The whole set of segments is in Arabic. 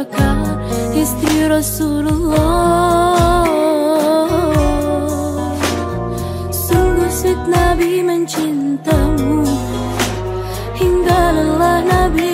Bakar istri Rasulullah? Sungguh sweet Nabi mencintamu. Hingga lelah Nabi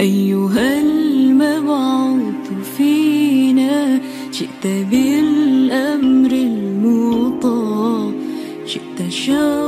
أيها المبعوث فينا جئت بالأمر المطاع جئت شاهدا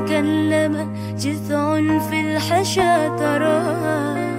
مكلمة جذع في الحشا تراه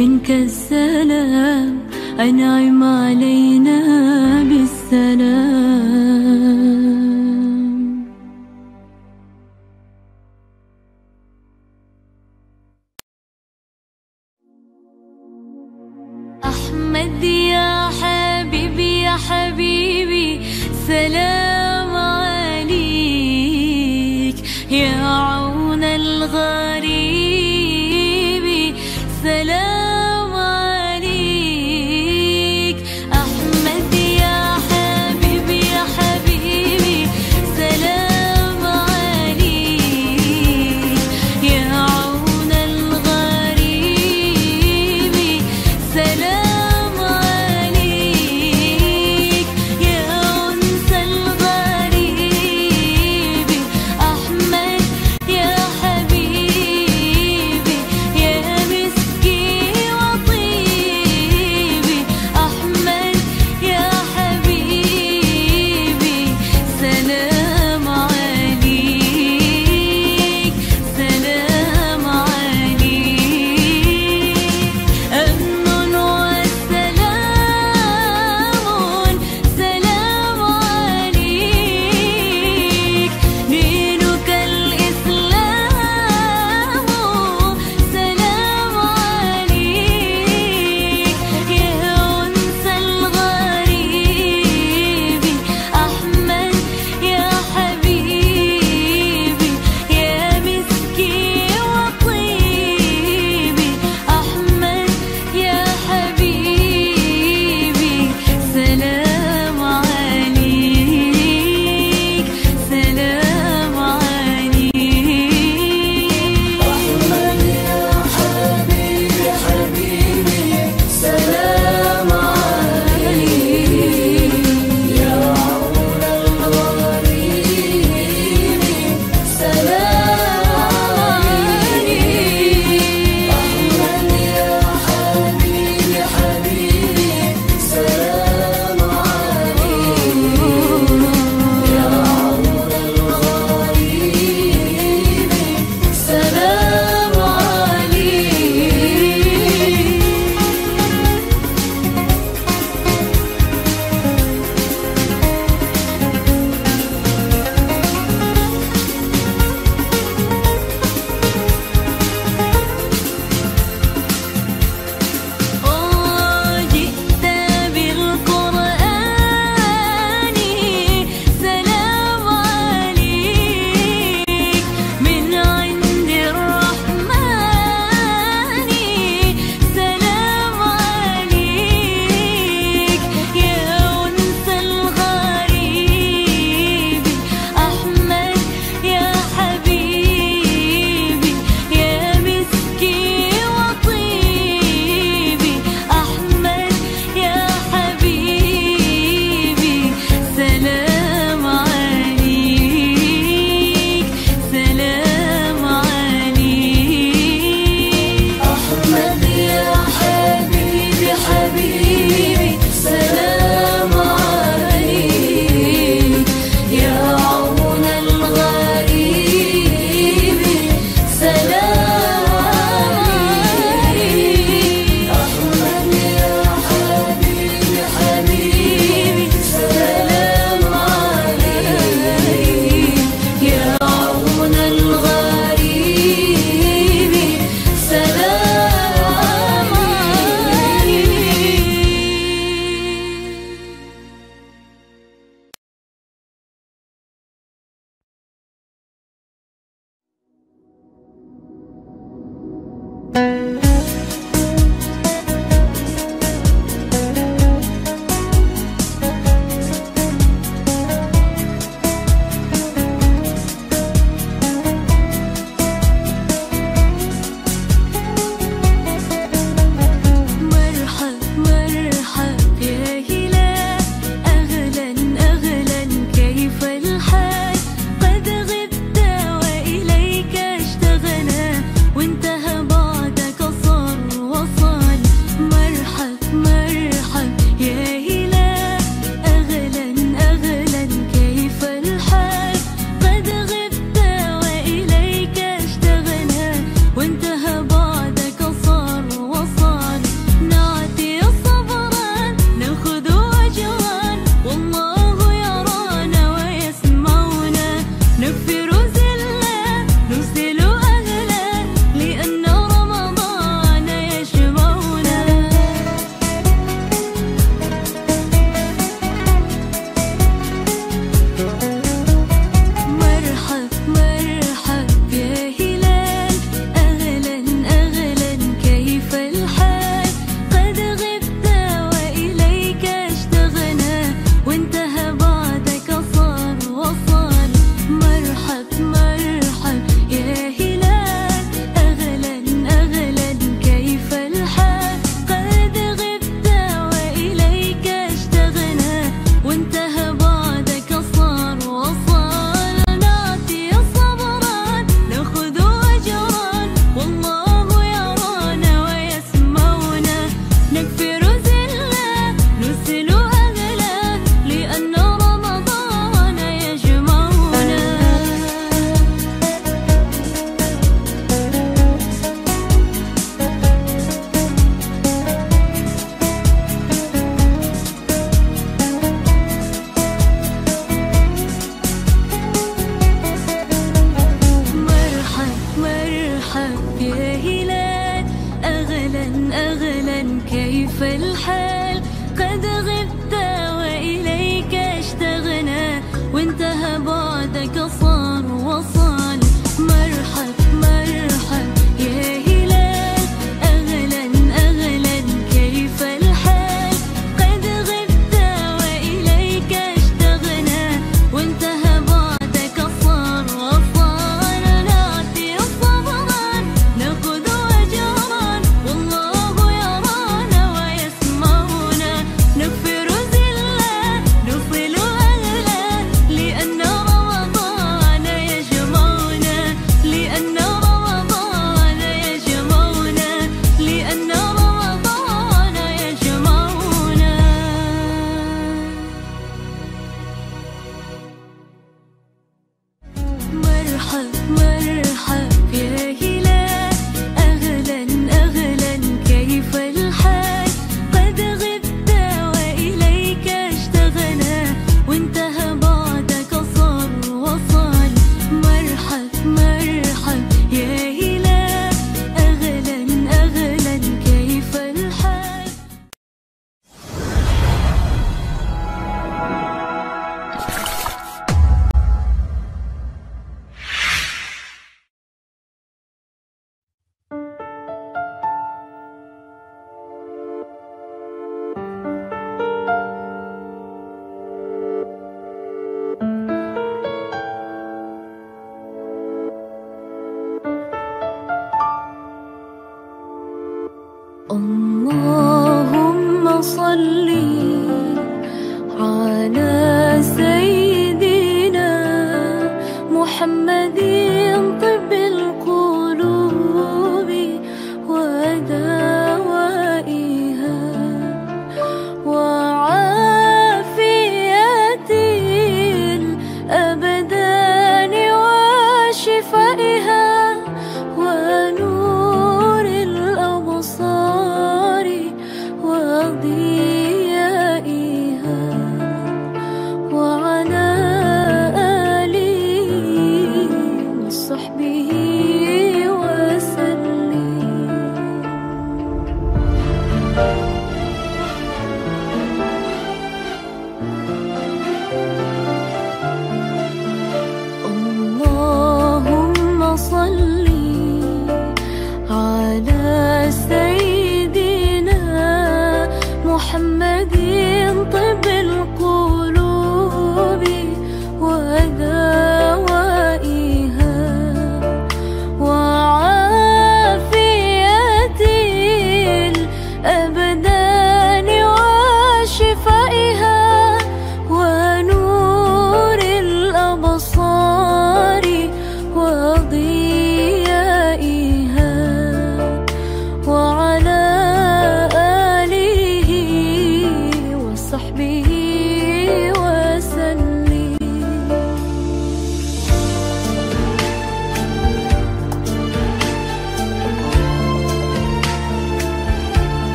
سلام عليك يا أنس